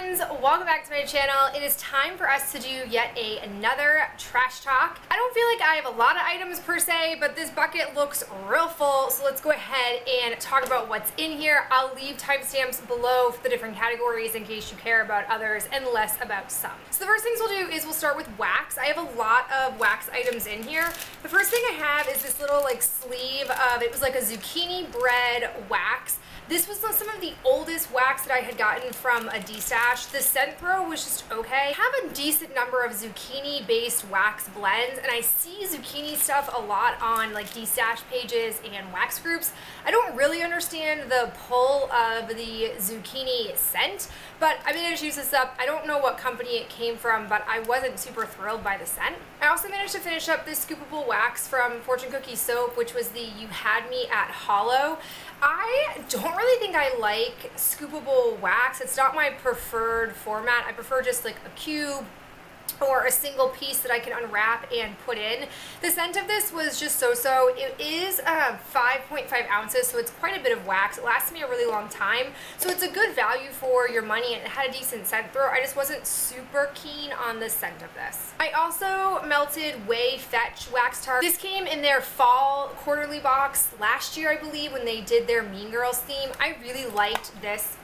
friends, welcome back to my channel. It is time for us to do yet a, another trash talk. I don't feel like I have a lot of items per se, but this bucket looks real full, so let's go ahead and talk about what's in here. I'll leave timestamps below for the different categories in case you care about others and less about some. So the first things we'll do is we'll start with wax. I have a lot of wax items in here. The first thing I have is this little like sleeve of, it was like a zucchini bread wax. This was some of the oldest wax that I had gotten from a D-Stash. The scent throw was just okay. I have a decent number of zucchini based wax blends and I see zucchini stuff a lot on like D-Stash pages and wax groups. I don't really understand the pull of the zucchini scent, but I managed to use this up. I don't know what company it came from, but I wasn't super thrilled by the scent. I also managed to finish up this scoopable wax from Fortune Cookie Soap, which was the You Had Me at Hollow. I don't really think I like scoopable wax. It's not my preferred format. I prefer just like a cube or a single piece that I can unwrap and put in. The scent of this was just so-so. It is uh, 5.5 ounces, so it's quite a bit of wax. It lasts me a really long time, so it's a good value for your money, and it had a decent scent throw. I just wasn't super keen on the scent of this. I also melted Way Fetch Wax Tart. This came in their fall quarterly box last year, I believe, when they did their Mean Girls theme. I really liked this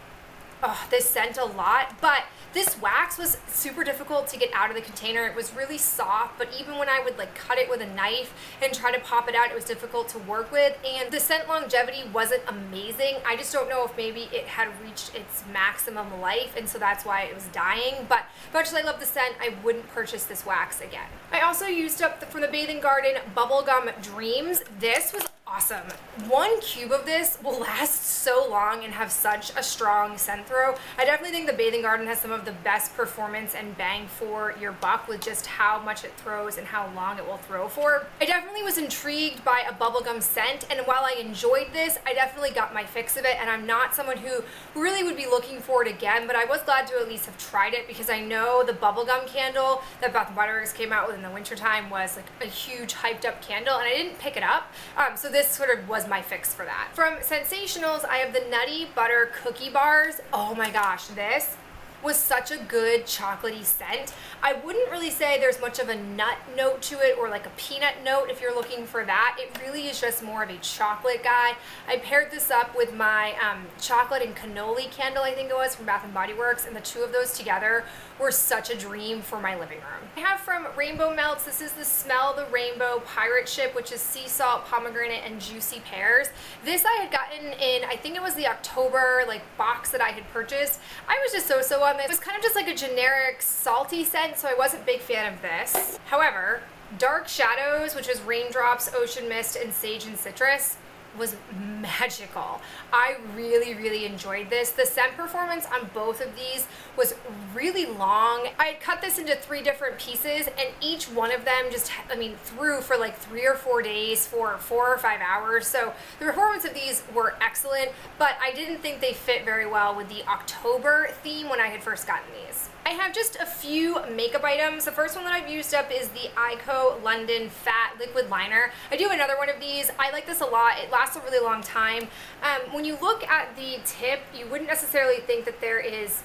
oh, this scent a lot, but this wax was super difficult to get out of the container. It was really soft, but even when I would like cut it with a knife and try to pop it out, it was difficult to work with. And the scent longevity wasn't amazing. I just don't know if maybe it had reached its maximum life, and so that's why it was dying. But much as I love the scent, I wouldn't purchase this wax again. I also used up the, from the Bathing Garden Bubblegum Dreams. This was awesome. One cube of this will last so long and have such a strong scent throw. I definitely think the Bathing Garden has some of the best performance and bang for your buck with just how much it throws and how long it will throw for. I definitely was intrigued by a bubblegum scent and while I enjoyed this, I definitely got my fix of it and I'm not someone who really would be looking for it again, but I was glad to at least have tried it because I know the bubblegum candle that Bath & Body Works came out with in the wintertime was like a huge hyped up candle and I didn't pick it up. Um, so this sort of was my fix for that. From Scentsationals, I have the Nutty Butter Cookie Bars. Oh my gosh, this was such a good chocolatey scent. I wouldn't really say there's much of a nut note to it or like a peanut note if you're looking for that. It really is just more of a chocolate guy. I paired this up with my um, chocolate and cannoli candle, I think it was, from Bath & Body Works, and the two of those together were such a dream for my living room. I have from Rainbow Melts, this is the Smell the Rainbow Pirate Ship, which is sea salt, pomegranate, and juicy pears. This I had gotten in, I think it was the October like box that I had purchased. I was just so-so on this. It was kind of just like a generic salty scent, so I wasn't a big fan of this. However, Dark Shadows, which is Raindrops, Ocean Mist, and Sage and Citrus, was magical. I really, really enjoyed this. The scent performance on both of these was really long. I cut this into three different pieces and each one of them just, I mean, threw for like three or four days for four or five hours. So the performance of these were excellent, but I didn't think they fit very well with the October theme when I had first gotten these. I have just a few makeup items. The first one that I've used up is the Eyeko London Fat Liquid Liner. I do have another one of these. I like this a lot. It lasts a really long time. Um, when you look at the tip, you wouldn't necessarily think that there is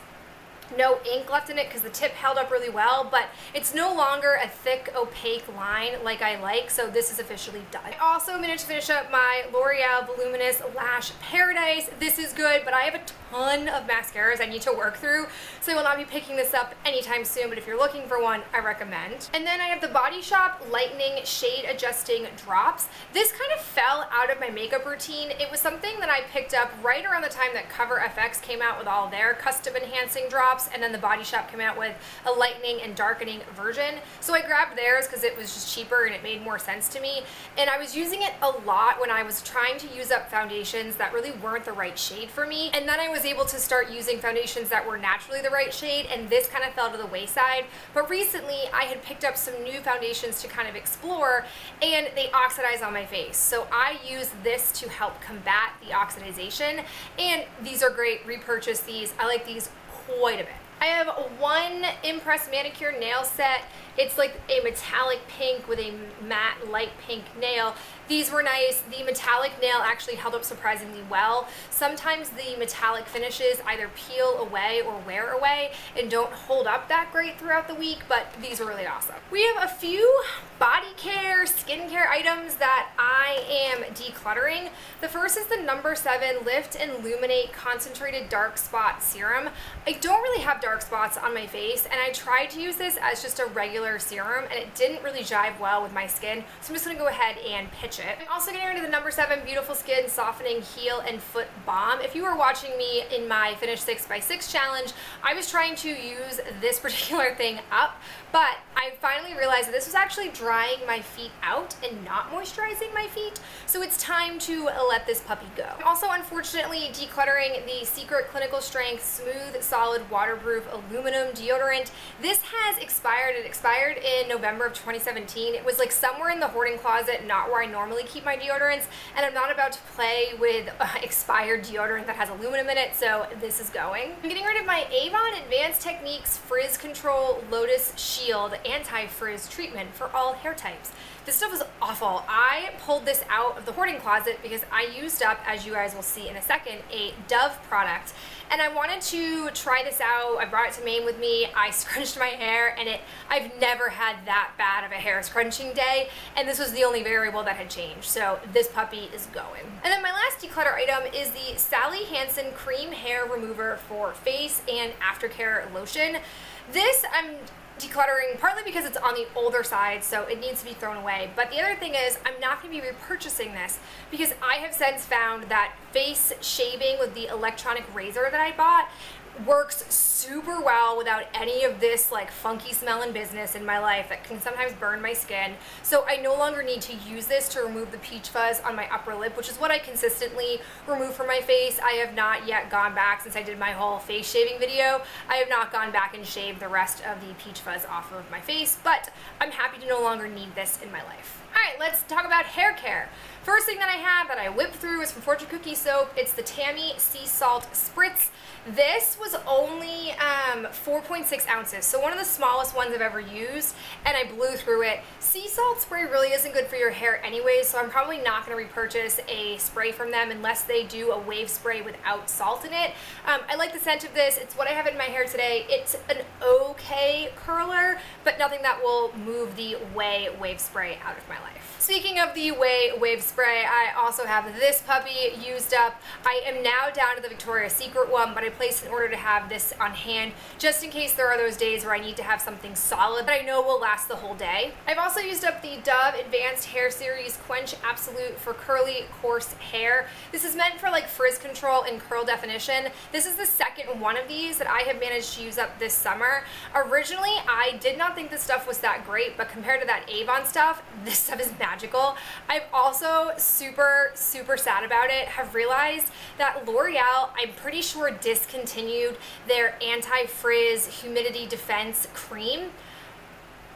no ink left in it because the tip held up really well, but it's no longer a thick, opaque line like I like, so this is officially done. I also managed to finish up my L'Oreal Voluminous Lash Paradise. This is good, but I have a ton of mascaras I need to work through, so I will not be picking this up anytime soon, but if you're looking for one, I recommend. And then I have the Body Shop Lightening Shade Adjusting Drops. This kind of fell out of my makeup routine. It was something that I picked up right around the time that Cover FX came out with all their custom enhancing drops, drops and then the Body Shop came out with a lightening and darkening version. So I grabbed theirs because it was just cheaper and it made more sense to me. And I was using it a lot when I was trying to use up foundations that really weren't the right shade for me. And then I was able to start using foundations that were naturally the right shade and this kind of fell to the wayside. But recently I had picked up some new foundations to kind of explore and they oxidize on my face. So I use this to help combat the oxidization and these are great. Repurchase these. I like these quite a bit. I have one Impress manicure nail set. It's like a metallic pink with a matte light pink nail. These were nice. The metallic nail actually held up surprisingly well. Sometimes the metallic finishes either peel away or wear away and don't hold up that great throughout the week, but these were really awesome. We have a few body care, skincare items that I am decluttering. The first is the number seven Lift and Illuminate Concentrated Dark Spot Serum. I don't really have dark spots on my face and I tried to use this as just a regular serum and it didn't really jive well with my skin. So I'm just gonna go ahead and pitch it. I'm also getting rid of the number seven Beautiful Skin Softening Heel and Foot Balm. If you were watching me in my Finish 6x6 challenge, I was trying to use this particular thing up, but I finally realized that this was actually drying my feet out and not moisturizing my feet. So it's time to let this puppy go. Also unfortunately decluttering the Secret Clinical Strength Smooth Solid Waterproof Aluminum Deodorant. This has expired. It expired in November of 2017. It was like somewhere in the hoarding closet, not where I normally keep my deodorants, and I'm not about to play with uh, expired deodorant that has aluminum in it, so this is going. I'm getting rid of my Avon Advanced Techniques Frizz Control Lotus Shield Anti-Frizz Treatment for all hair types. This stuff is awful. I pulled this out of the hoarding closet because I used up, as you guys will see in a second, a Dove product. And I wanted to try this out. I brought it to Maine with me. I scrunched my hair and it I've never had that bad of a hair scrunching day. And this was the only variable that had changed. So this puppy is going. And then my last declutter item is the Sally Hansen Cream Hair Remover for face and aftercare lotion. This I'm decluttering partly because it's on the older side so it needs to be thrown away. But the other thing is I'm not going to be repurchasing this because I have since found that face shaving with the electronic razor that I bought works super well without any of this like funky smelling business in my life that can sometimes burn my skin. So I no longer need to use this to remove the peach fuzz on my upper lip, which is what I consistently remove from my face. I have not yet gone back since I did my whole face shaving video. I have not gone back and shaved the rest of the peach fuzz off of my face, but I'm happy to no longer need this in my life. All right, let's talk about hair care. First thing that I have that I whipped through is from Fortune Cookie Soap. It's the Tammy Sea Salt Spritz. This was only um, 4.6 ounces, so one of the smallest ones I've ever used, and I blew through it. Sea salt spray really isn't good for your hair anyway, so I'm probably not going to repurchase a spray from them unless they do a wave spray without salt in it. Um, I like the scent of this. It's what I have in my hair today. It's an okay nothing that will move the Ouai wave spray out of my life. Speaking of the Ouai Wave Spray, I also have this puppy used up. I am now down to the Victoria's Secret one, but I placed an order to have this on hand just in case there are those days where I need to have something solid that I know will last the whole day. I've also used up the Dove Advanced Hair Series Quench Absolute for curly, coarse hair. This is meant for like frizz control and curl definition. This is the second one of these that I have managed to use up this summer. Originally, I did not think this stuff was that great, but compared to that Avon stuff, this stuff is magical. I'm also super, super sad about it. Have realized that L'Oreal, I'm pretty sure discontinued their anti-frizz humidity defense cream.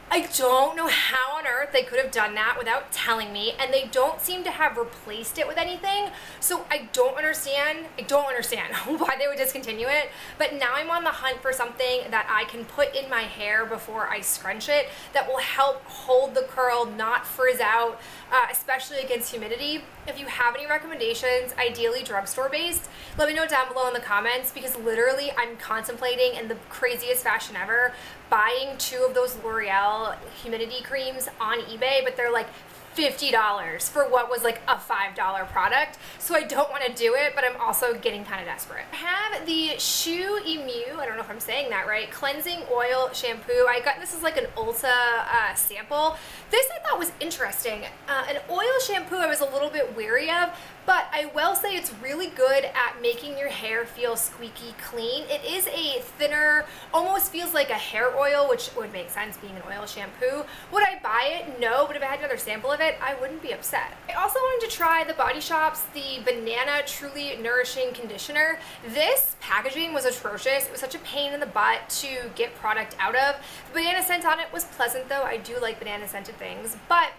I don't know how on earth they could have done that without telling me, and they don't seem to have replaced it with anything. So I don't understand, I don't understand why they would discontinue it, but now I'm on the hunt for something that I can put in my hair before I scrunch it that will help hold the curl, not frizz out, uh, especially against humidity. If you have any recommendations, ideally drugstore based, let me know down below in the comments because literally I'm contemplating in the craziest fashion ever buying two of those L'Oreal humidity creams on eBay, but they're like $50 for what was like a $5 product. So I don't want to do it, but I'm also getting kind of desperate. I have the Shu Emu, I don't know if I'm saying that right, cleansing oil shampoo. I got this is like an Ulta uh, sample. This I thought was interesting. Uh, an oil shampoo I was a little bit weary of, but I will say it's really good at making your hair feel squeaky clean. It is a thinner, almost feels like a hair oil, which would make sense being an oil shampoo. Would I buy it? No, but if I had another sample of it, I wouldn't be upset. I also wanted to try the Body Shop's the Banana Truly Nourishing Conditioner. This packaging was atrocious. It was such a pain in the butt to get product out of. The banana scent on it was pleasant though. I do like banana scented things, but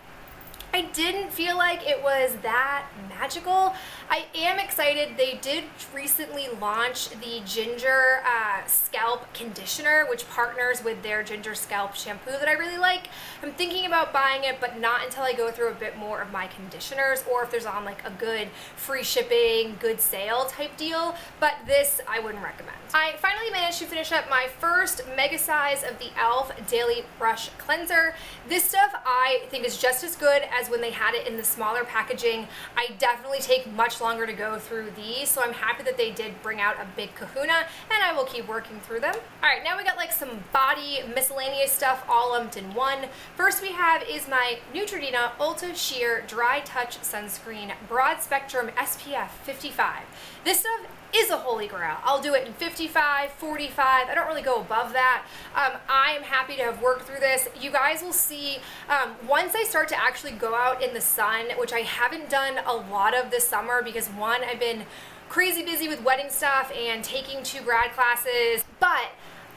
I didn't feel like it was that magical. I am excited. They did recently launch the Ginger uh, Scalp Conditioner, which partners with their Ginger Scalp shampoo that I really like. I'm thinking about buying it, but not until I go through a bit more of my conditioners or if there's on like a good free shipping, good sale type deal. But this I wouldn't recommend. I finally managed to finish up my first mega size of the e.l.f. Daily Brush Cleanser. This stuff I think is just as good as when they had it in the smaller packaging. I definitely take much longer to go through these, so I'm happy that they did bring out a big kahuna, and I will keep working through them. All right, now we got like some body miscellaneous stuff all lumped in one. First we have is my Neutrogena Ultra Sheer Dry Touch Sunscreen Broad Spectrum SPF 55. This stuff is a holy grail. I'll do it in 55, 45. I don't really go above that. Um, I am happy to have worked through this. You guys will see um, once I start to actually go out in the sun, which I haven't done a lot of this summer because one, I've been crazy busy with wedding stuff and taking two grad classes, but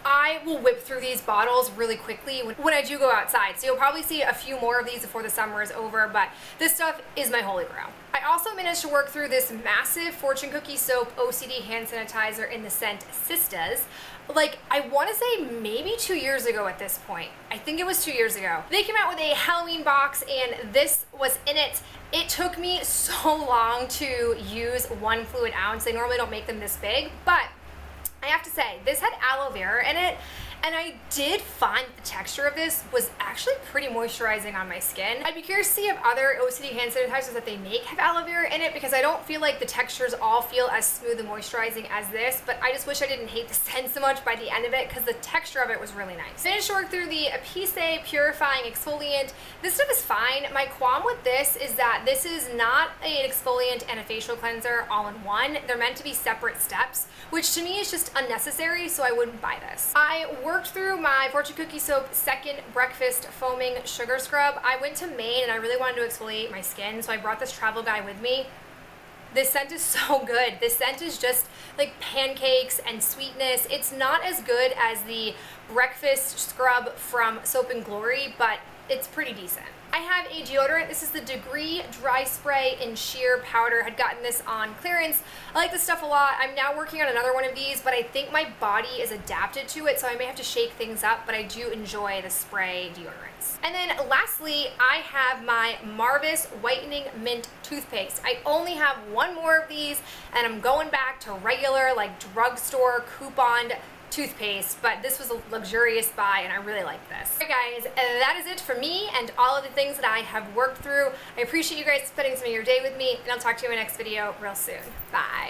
I will whip through these bottles really quickly when, I do go outside. So you'll probably see a few more of these before the summer is over, but this stuff is my holy grail. I also managed to work through this massive Fortune Cookie Soap OCD hand sanitizer in the scent Sistas. Like, I want to say maybe two years ago at this point. I think it was two years ago. They came out with a Halloween box and this was in it. It took me so long to use one fluid ounce. They normally don't make them this big, but I have to say, this had aloe vera in it, and I did find the texture of this was actually pretty moisturizing on my skin. I'd be curious to see if other OCD hand sanitizers that they make have aloe vera in it because I don't feel like the textures all feel as smooth and moisturizing as this, but I just wish I didn't hate the scent so much by the end of it because the texture of it was really nice. Finished work through the Apisse Purifying Exfoliant. This stuff is fine. My qualm with this is that this is not an exfoliant and a facial cleanser all in one. They're meant to be separate steps, which to me is just unnecessary, so I wouldn't buy this. I worked through my Fortune Cookie Soap second breakfast foaming sugar scrub. I went to Maine and I really wanted to exfoliate my skin, so I brought this travel guy with me. This scent is so good. This scent is just like pancakes and sweetness. It's not as good as the breakfast scrub from Soap and Glory, but it's pretty decent. I have a deodorant. This is the Degree Dry Spray in Sheer Powder. I had gotten this on clearance. I like this stuff a lot. I'm now working on another one of these, but I think my body is adapted to it, so I may have to shake things up, but I do enjoy the spray deodorants. And then lastly, I have my Marvis Whitening Mint Toothpaste. I only have one more of these, and I'm going back to regular, like drugstore coupon toothpaste, but this was a luxurious buy and I really like this. Alright guys, uh, that is it for me and all of the things that I have worked through. I appreciate you guys spending some of your day with me and I'll talk to you in my next video real soon. Bye.